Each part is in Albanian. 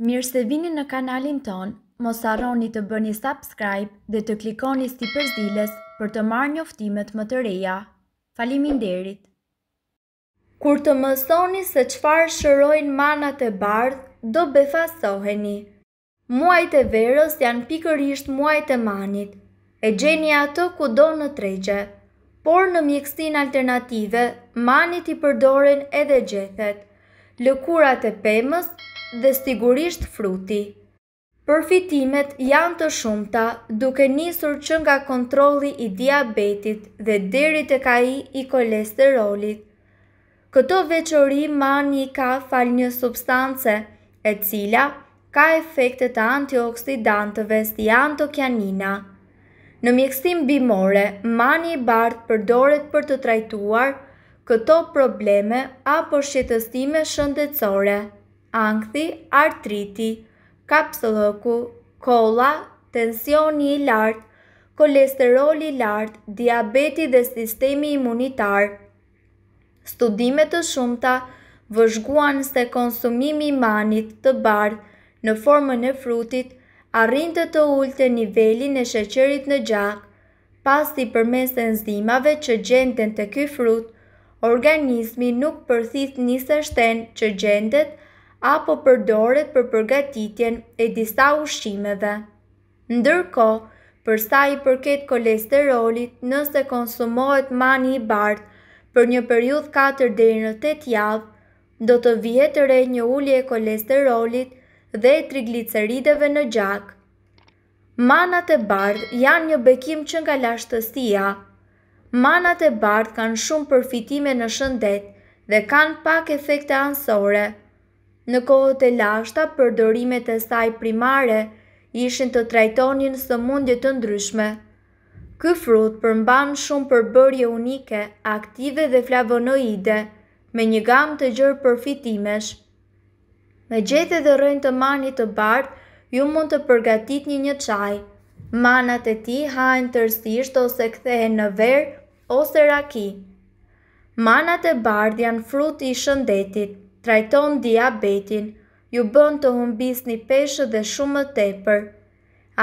Mirë se vini në kanalin tonë, mos harroni të bëni subscribe dhe të klikoni sipër ziles për të marrë njoftimet më të reja. Faliminderit! Kur të mësoni se çfarë shërojnë manat e bardhë, do befasoheni! Muajt e verës janë pikërisht muajt e manit. E gjeni atë kudo në tregje. Por në mjekësinë alternative, manit i përdoren edhe gjethet, lëkurat e pemës dhe sigurisht fruti. Përfitimet janë të shumta, duke nisur që nga kontrolli i diabetit dhe deri tek ai i kolesterolit. Këto veçori mani i ka falë një substance, e cila ka efekte të antioksidantëve si antokianina. Në mjekësinë bimore, mani i bardhë përdoret për të trajtuar këto probleme apo shqetësime shëndetësore, ankthi, artriti, kapsllëku, kolla, tensioni i lartë, kolesteroli i lartë, diabeti dhe sistemi imunitar, Studime të shumta vëzhguan se konsumimi i manit të bardhë në formën e frutit arrinte të ulte nivelin e sheqerit në gjak, pasi përmes enzimave që gjenden te ky frut, organizmi nuk përthith niseshten që gjendet apo përdoret për përgatitjen e disa ushqimeve. Ndërkohë, për sa i përket kolesterolit, nëse konsumohet mani i bardhë për një periudhë katër deri në tetë javë, do të vihet re një ulje e kolesterolit dhe e triglicerideve në gjak. Manat e bardhë janë një bekim që nga lashtësia. Manat e bardhë kanë shumë përfitime në shëndet dhe kanë pak efekte anësore. Në kohët e lashta përdorimet e saj primare ishin të trajtonin sëmundje të ndryshme. Ky frut përmban shumë përbërje unike aktive dhe flavonoide me një gamë të gjerë përfitimesh. Me gjethe dhe rrënjë të manit të bardhë ju mund të përgatitni një çaj. Manat e tij hahen tërësisht ose kthehen në verë ose raki. Manat e bardhë janë frut i shëndetit, trajton diabetin, ju bën të humbisni peshë dhe shumë më tepër.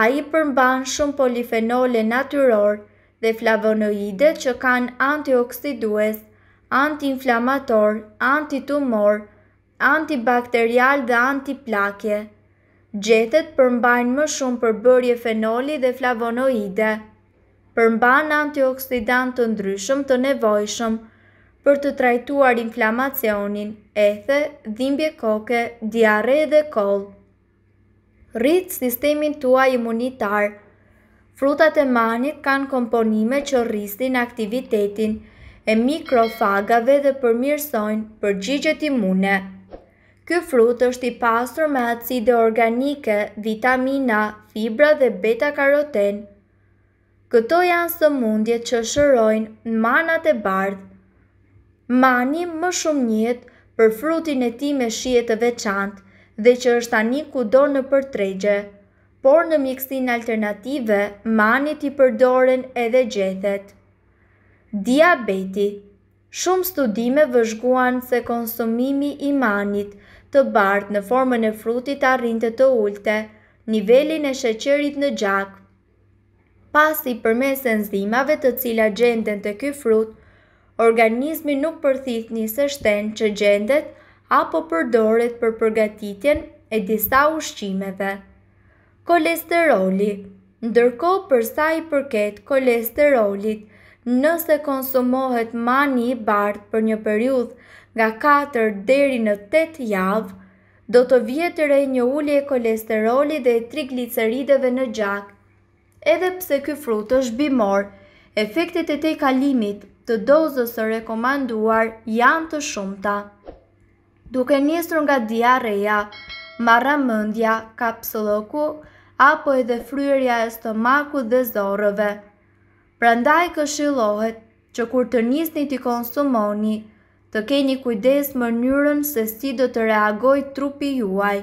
Ai përmban shumë polifenole natyrorë dhe flavonoide që kanë antioksidues, antiinflamator, antitumor, antibakterial dhe antiplakje. Gjethet përmbajnë më shumë përbërje fenoli dhe flavonoide. Përmban antioksidantë të ndryshëm të nevojshëm për të trajtuar inflamacionin, ethe, dhimbje koke, diarre dhe kollë. Rrit sistemin tuaj imunitar. Frutat e manit kanë komponime që rrisin aktivitetin e mikrofagave dhe përmirësojnë përgjigjet imune. Ky frut është i pasur me acide organike, vitamina, fibra dhe beta-karoten. Këto janë sëmundjet që shërojnë manat e bardhë. Mani më shumë njihet për frutin e tij me shije të veçantë dhe që është tani kudo nëpër tregje. Por në mjekësinë alternative manit i përdoren edhe gjethet. Diabeti Shumë studime vëzhguan se konsumimi i manit të bardhë në formën e frutit arrinte të ulte nivelin e sheqerit në gjak. pasi përmes enzimave të cilat gjenden te ky frut, organizmi nuk përthith një sështen që gjendet apo përdoret për përgatitjen e disa ushqimeve. Kolesteroli Ndërkohë për sa i përket kolesterolit, nëse konsumohet mani i bardhë për një periudhë nga katër deri në tetë javë, Do të vihet re një ulje e kolesterolit dhe e triglicerideve në gjak. Edhe pse ky frut është bimor, efektet e tejkalimit të dozës së rekomanduar janë të shumta. Duke nisur nga diarreja, marramendja, kapsëllëku apo edhe fryerja e stomakut dhe zorrëve. Prandaj këshillohet që kur të nisni t'i konsumoni, Të keni kujdes mënyrën se si do të reagojë trupi juaj.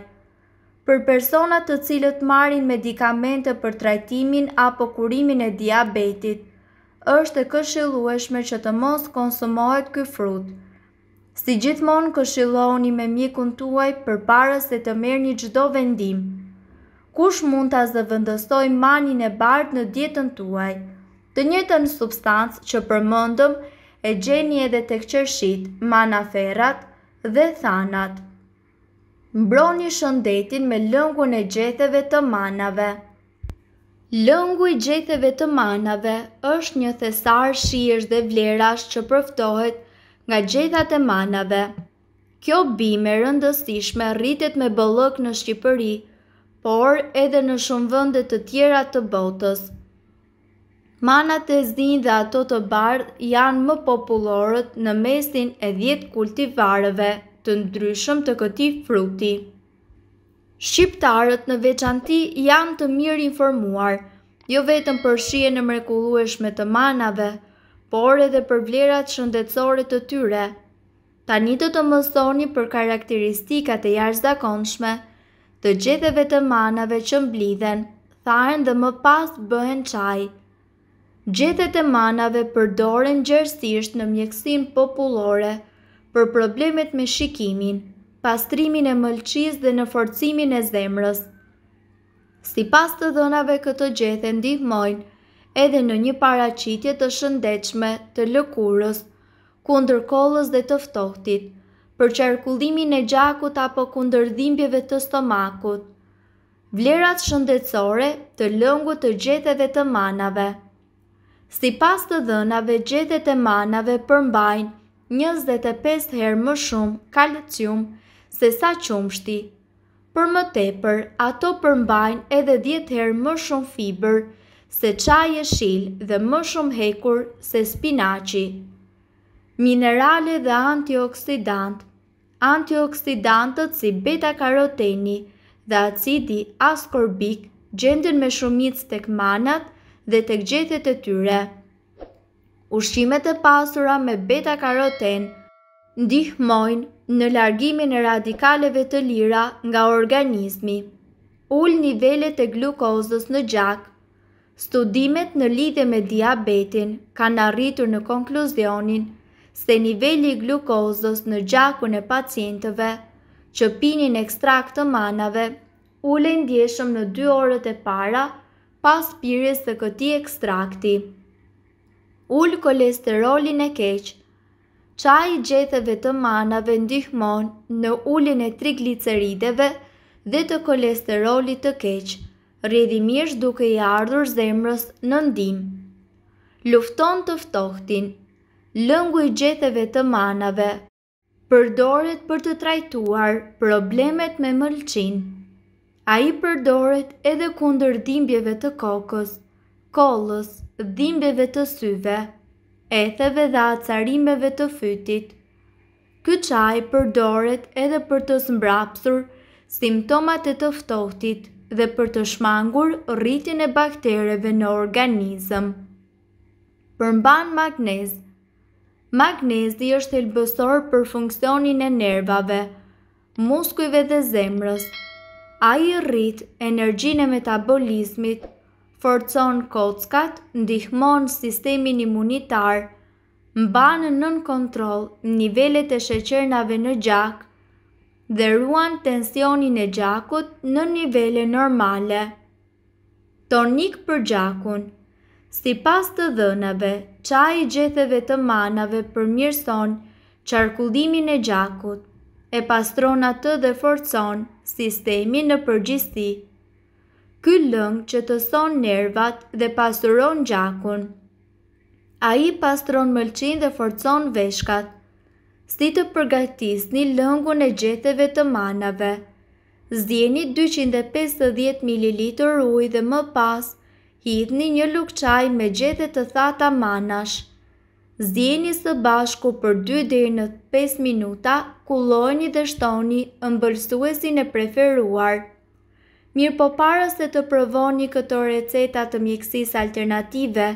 Për personat të cilët marrin medikamente për trajtimin apo kurimin e diabetit, është e këshillueshme që të mos konsumohet ky frut. Si gjithmonë këshillohuni me mjekun tuaj përpara se të merrni çdo vendim. Kush mund ta zëvendësojë manin e bardhë në dietën tuaj? Të njëjtën substancë që përmendëm e gjeni edhe tek qershitë, manaferrat dhe thanat. Mbroni shëndetin me lëngun e gjetheve të manave. Lëngu i gjetheve të manave është një thesar shijesh dhe vlerash që përftohet nga gjethat e manave. Kjo bimë e rëndësishme rritet me bollëk në Shqipëri, por edhe në shumë vende të tjera të botës. Manat e zinj dhe ato të bardhë janë më popullorët në mesin e dhjetë kultivarëve të ndryshëm të këtij fruti. Shqiptarët në veçanti janë të mirinformuar, jo vetëm për shijen e mrekullueshme të manave, por edhe për vlerat shëndetësore të tyre. Tani do të mësoni për karakteristikat e jashtëzakonshme të gjetheve të manave që mblidhen, tharen dhe më pas bëhen çaj. Gjethet e manave përdoren gjerësisht në mjekësinë popullore për problemet me shikimin, pastrimin e mëlçisë dhe në forcimin e zemrës. Sipas të dhënave këto gjethe ndihmojnë edhe në një paraqitje të shëndetshme të lëkurës, kundër kollës dhe të ftohtit, për qarkullimin e gjakut apo kundër dhimbjeve të stomakut. Vlerat shëndetësore të lëngut të gjetheve të manave. Sipas të dhënave gjethet e manave përmbajnë njëzet e pesë herë më shumë kalcium sesa qumështi. Për më tepër, ato përmbajnë edhe dhjetë herë më shumë fibër se çaji jeshil dhe më shumë hekur se spinaqi. Minerale dhe antioksidantë Antioksidantët si beta-karoteni dhe acidi askorbik gjenden me shumicë tek manat dhe tek gjethet e tyre. Ushqimet e pasura me beta-karoten ndihmojnë në largimin e radikaleve të lira nga organizmi. Ul nivelet e glukozës në gjak. Studimet në lidhje me diabetin kanë arritur në konkluzionin se niveli i glukozës në gjakun e pacientëve që pinin ekstrakt të manave ulej ndjeshëm në dy orët e para pas pirjes së këtij ekstrakti. Ul kolesterolin e keq. Çaji i gjetheve të manave ndihmon në uljen e triglicerideve dhe të kolesterolit të keq, rrjedhimisht duke i ardhur zemrës në ndihmë. Lufton të ftohtin. Lëngu i gjetheve të manave. Përdoret për të trajtuar problemet me mëlçinë. Ai përdoret edhe kundër dhimbjeve të kokës, kollës, dhimbjeve të syve, etheve dhe acarimeve të fytit. Ky çaj përdoret edhe për të zmbrapsur simptomat e të ftohtit dhe për të shmangur rritjen e baktereve në organizëm. Përmban magnez, Magnezi është thelbësor për funksionin e nervave, muskujve dhe zemrës. Ai rrit energjinë e metabolizmit, forcon kockat, ndihmon sistemin imunitar, mban nën kontroll nivelet e sheqernave në gjak dhe ruan tensionin e gjakut në nivele normale. Tonik për gjakun, Sipas të dhënave, çaji i gjetheve të manave përmirëson qarkullimin e gjakut, e pastron atë dhe forcon sistemin në përgjithësi. Ky lëng qetëson nervat dhe pasuron gjakun. Ai pastron mëlçinë dhe forcon veshkat. Si të përgatitisni lëngun e gjetheve të manave? Zieni dyqind e pesëdhjetë mililitër ujë dhe më pas hidhni një lugë çaji me gjethe të thata manash. Zieni së bashku për dy deri në pesë minuta, kullojeni dhe shtoni ëmbëlsuesin e preferuar. Mirëpo para se të provoni këto receta të mjekësisë alternative,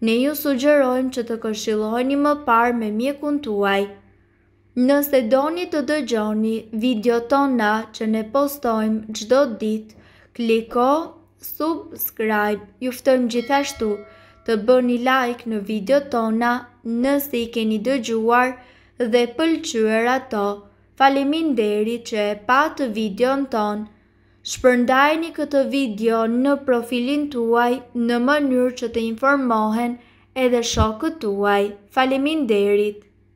ne ju sugjerojmë që të këshilloheni më parë me mjekun tuaj. Nëse doni të dëgjoni videot tona që ne postojmë çdo ditë, kliko Subscribe. Ju ftojmë gjithashtu të bëni like në videot tona nëse i keni dëgjuar dhe pëlqyer ato. Faleminderit që e patë videon tonë! Shpërndajeni këtë video në profilin tuaj në mënyrë që të informohen edhe shokët tuaj. Faleminderit!